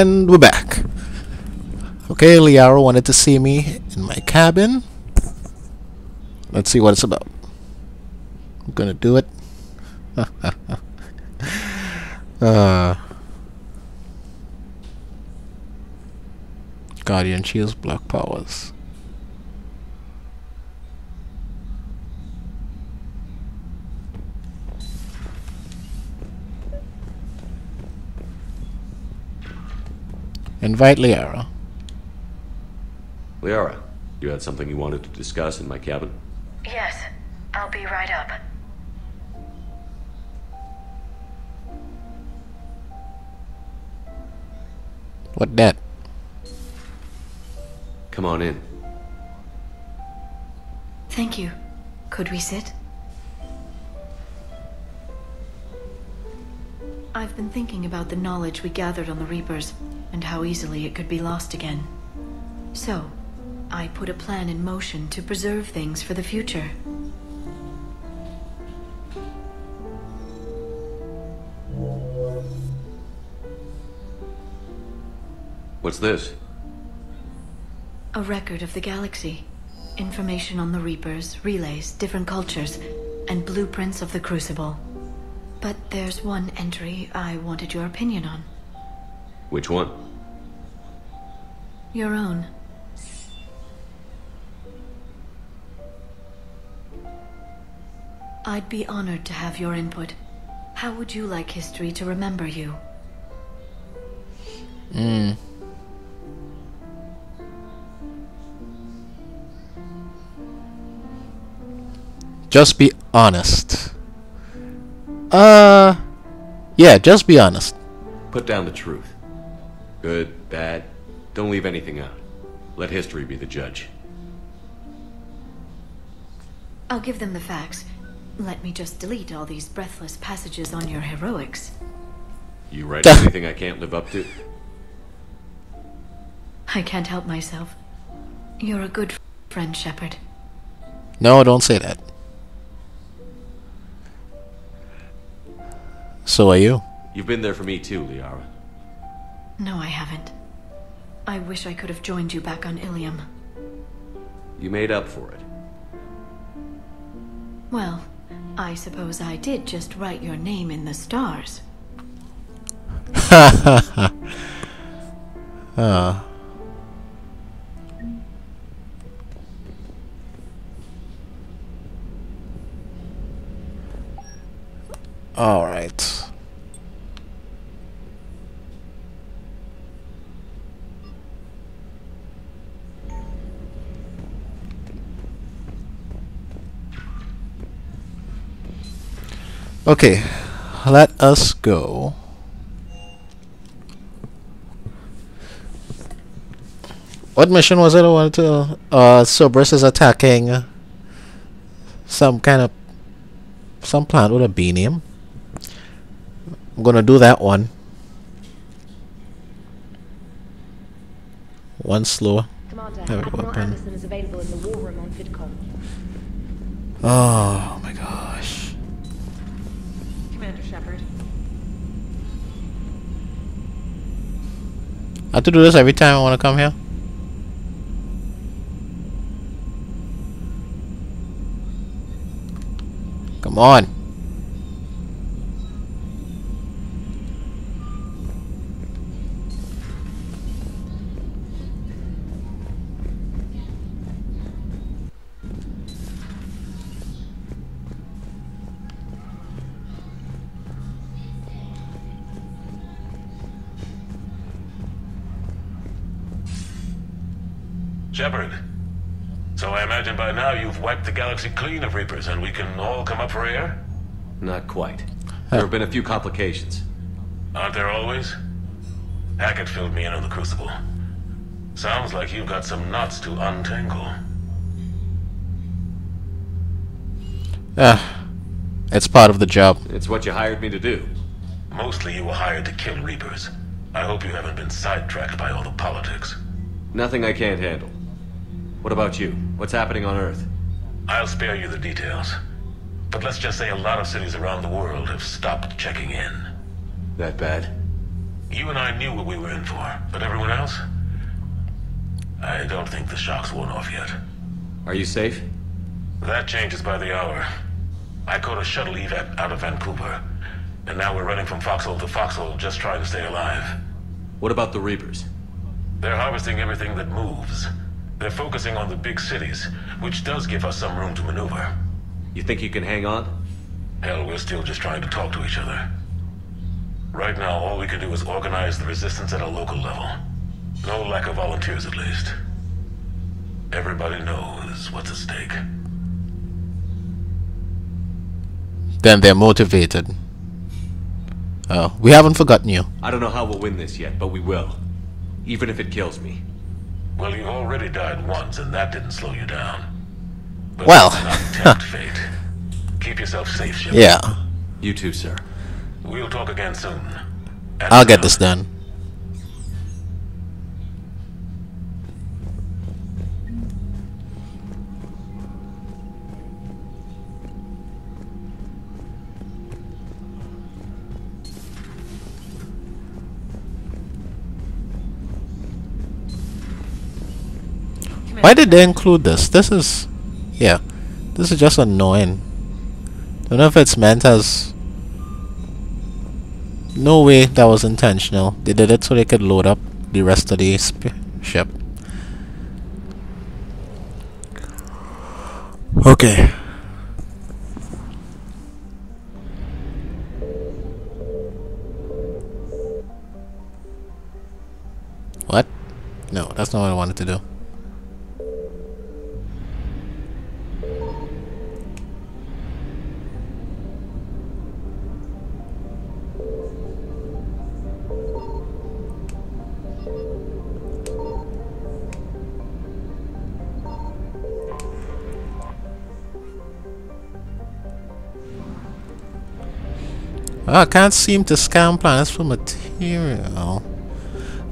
And we're back. Okay, Liara wanted to see me in my cabin. Let's see what it's about. I'm gonna do it. uh, Guardian Shields block powers. Invite Liara. Liara, you had something you wanted to discuss in my cabin? Yes, I'll be right up. What that? Come on in. Thank you. Could we sit? I've been thinking about the knowledge we gathered on the Reapers, and how easily it could be lost again. So, I put a plan in motion to preserve things for the future. What's this? A record of the galaxy. Information on the Reapers, relays, different cultures, and blueprints of the Crucible. But there's one entry I wanted your opinion on. Which one? Your own. I'd be honored to have your input. How would you like history to remember you? Hmm. Just be honest. Uh, yeah, just be honest. Put down the truth. Good, bad, don't leave anything out. Let history be the judge. I'll give them the facts. Let me just delete all these breathless passages on your heroics. You write anything I can't live up to? I can't help myself. You're a good friend, Shepard. No, don't say that. So are you. You've been there for me too, Liara. No, I haven't. I wish I could have joined you back on Ilium. You made up for it. Well, I suppose I did just write your name in the stars. uh. All right. Okay, let us go. What mission was it I wanted to... Uh, Cerberus is attacking some kind of... Some plant with a bee name. I'm gonna do that one. One slow. Commander, Admiral weapon. Anderson is available in the war room on. Oh my gosh. I have to do this every time I want to come here. Come on. Shepard. So I imagine by now you've wiped the galaxy clean of Reapers and we can all come up for air? Not quite. There have been a few complications. Aren't there always? Hackett filled me in on the Crucible. Sounds like you've got some knots to untangle. Ah, it's part of the job. It's what you hired me to do. Mostly you were hired to kill Reapers. I hope you haven't been sidetracked by all the politics. Nothing I can't handle. What about you? What's happening on Earth? I'll spare you the details. But let's just say a lot of cities around the world have stopped checking in. That bad? You and I knew what we were in for, but everyone else? I don't think the shock's worn off yet. Are you safe? That changes by the hour. I caught a shuttle evac out of Vancouver, and now we're running from foxhole to foxhole just trying to stay alive. What about the Reapers? They're harvesting everything that moves. They're focusing on the big cities, which does give us some room to maneuver. You think you can hang on? Hell, we're still just trying to talk to each other. Right now, all we can do is organize the resistance at a local level. No lack of volunteers, at least. Everybody knows what's at stake. Then they're motivated. Oh, we haven't forgotten you. I don't know how we'll win this yet, but we will. Even if it kills me. Well, you already died once, and that didn't slow you down. But Well, let's not tempt fate. Keep yourself safe, Ship. Yeah, You too, sir. We'll talk again soon. And I'll get now, this done. Why did they include this? This is, yeah, this is just annoying. Don't know if it's meant as. No way that was intentional. They did it so they could load up the rest of the ship. Okay. What? No, that's not what I wanted to do. I can't seem to scan planets for material.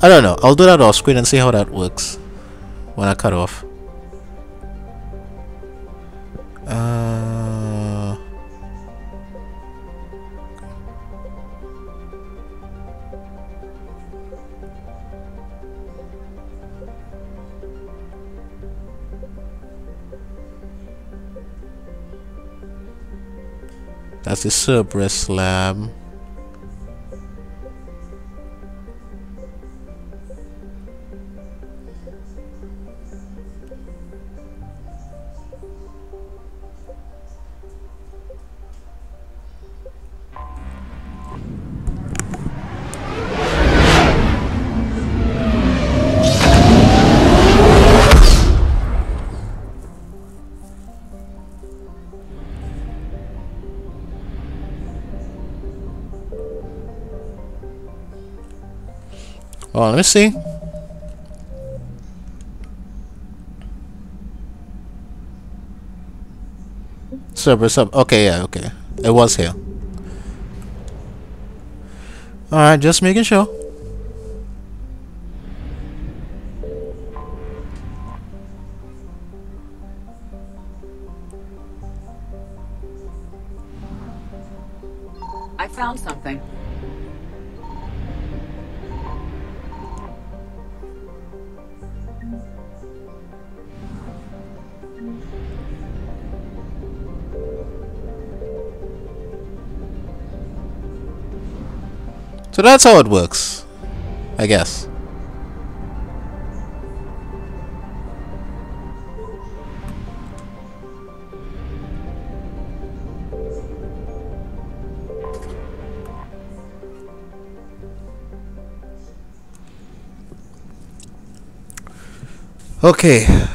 I don't know. I'll do that off screen and see how that works when I cut off. Uh, that's the Cerberus lab. Oh, let me see. Cerberus up. Okay, yeah, okay. It was here. Alright, just making sure. I found something. So that's how it works. I guess. Okay.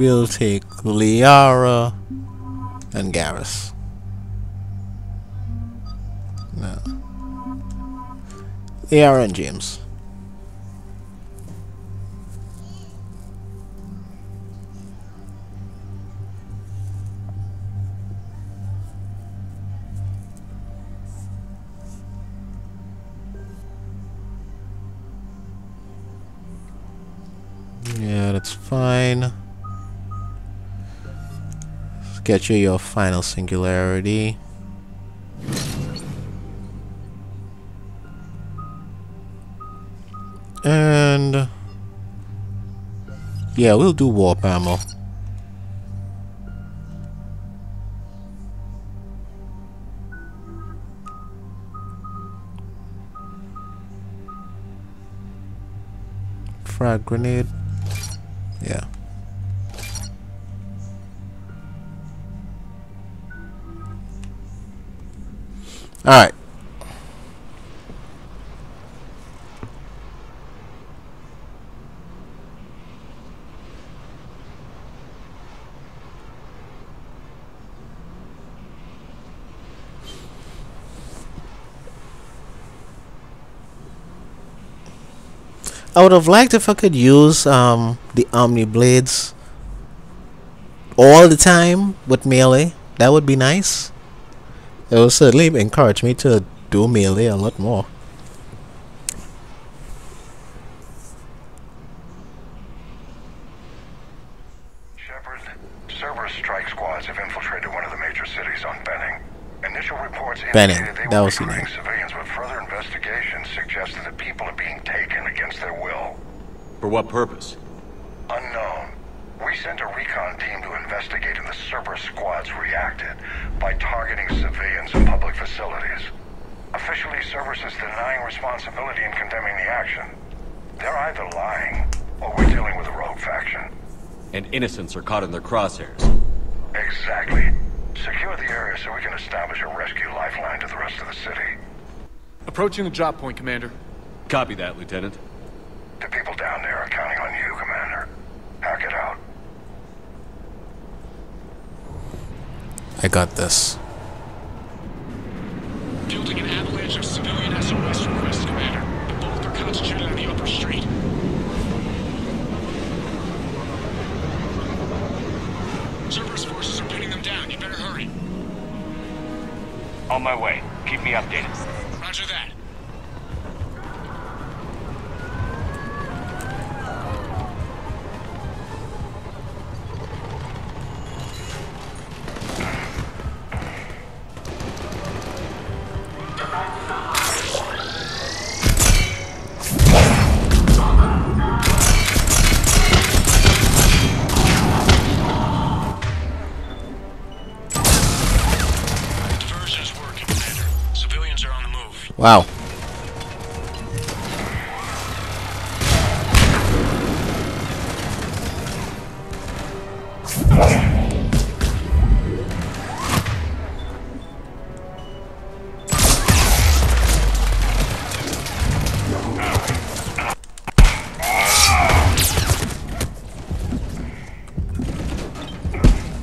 We'll take Liara and Garrus. No. Liara and James. Yeah. Get you your final singularity. And yeah, we'll do warp ammo. Frag grenade. Alright. I would have liked if I could use um, the Omni Blades all the time with melee. That would be nice. It would certainly encourage me to do melee a lot more. Shepard, Cerberus strike squads have infiltrated one of the major cities on Benning. Initial reports Benning, indicated they that were was the name. civilians, but further investigation suggested that the people are being taken against their will. For what purpose? Unknown. We sent a recon team to investigate and the Cerberus squads reacted by targeting civilians and public facilities. Officially, Cerberus is denying responsibility and condemning the action. They're either lying, or we're dealing with a rogue faction. And innocents are caught in their crosshairs. Exactly. Secure the area so we can establish a rescue lifeline to the rest of the city. Approaching the drop point, Commander. Copy that, Lieutenant. The people down there are counting on you, Commander. Hackett out. I got this. Fielding an avalanche of civilian SOS requests, Commander. The bulk are concentrated on the upper street. Cerberus forces are pinning them down. You better hurry. On my way. Keep me updated. Roger that. Wow.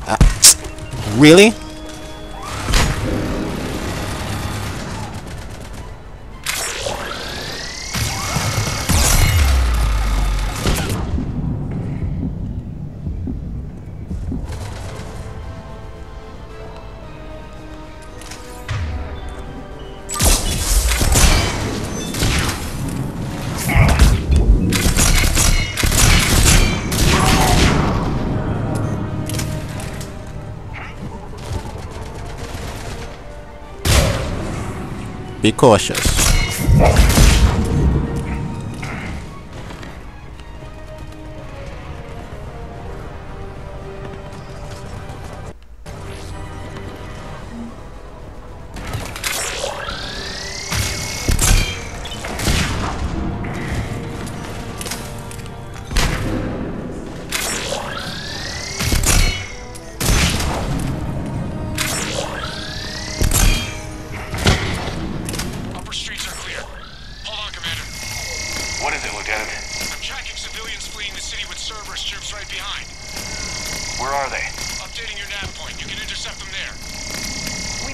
Ah, really? Be cautious.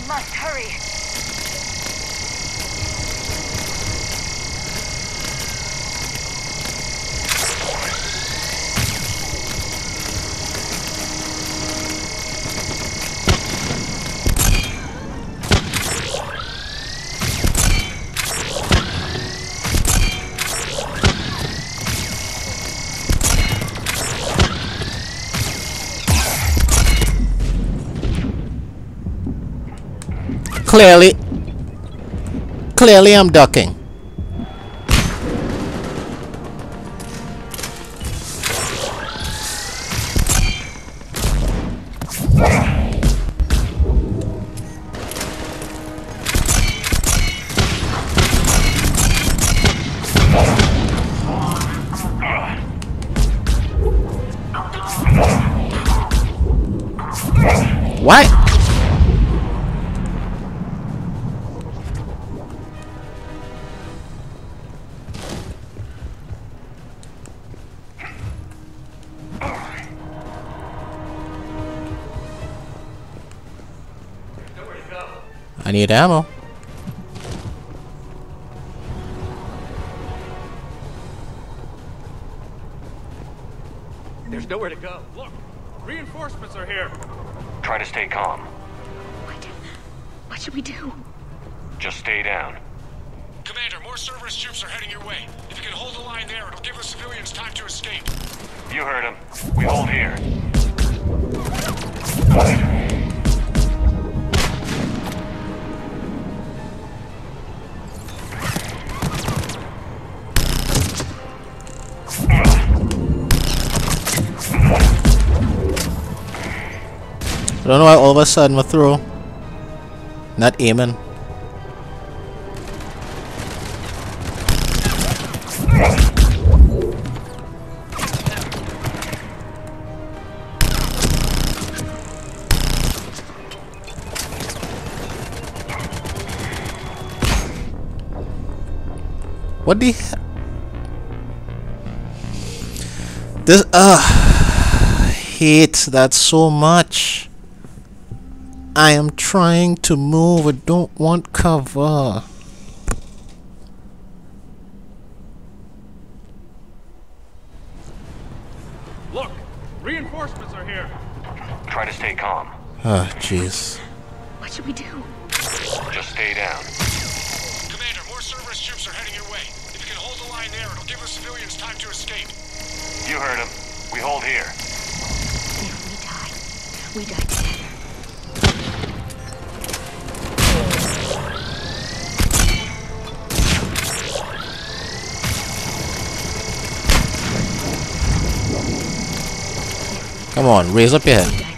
Must hurry. Clearly, clearly I'm ducking. Need ammo. There's nowhere to go. Look, reinforcements are here. Try to stay calm. What? What should we do? Just stay down. Commander, more Cerberus troops are heading your way. If you can hold the line there, it'll give the civilians time to escape. You heard him. We hold here. I don't know why all of a sudden we're through. Not aiming. What the he- This uh hate that so much. I am trying to move. I don't want cover. Look, reinforcements are here. Try to stay calm. Ah, jeez. What should we do? Just stay down. Commander, more Cerberus troops are heading your way. If you can hold the line there, it'll give the civilians time to escape. You heard him. We hold here. If we die, we die Come on, raise up your head.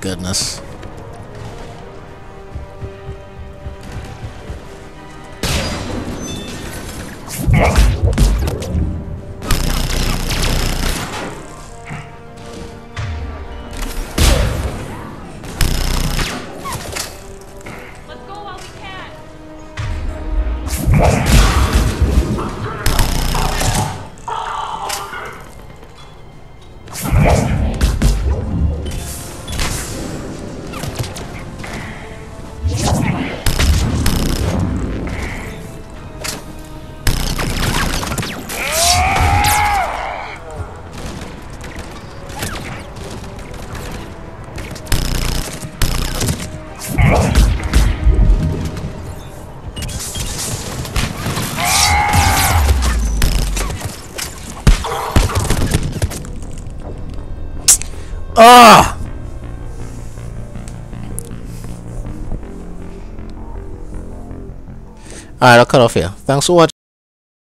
Goodness. Alright, I'll cut off here. Thanks for watching.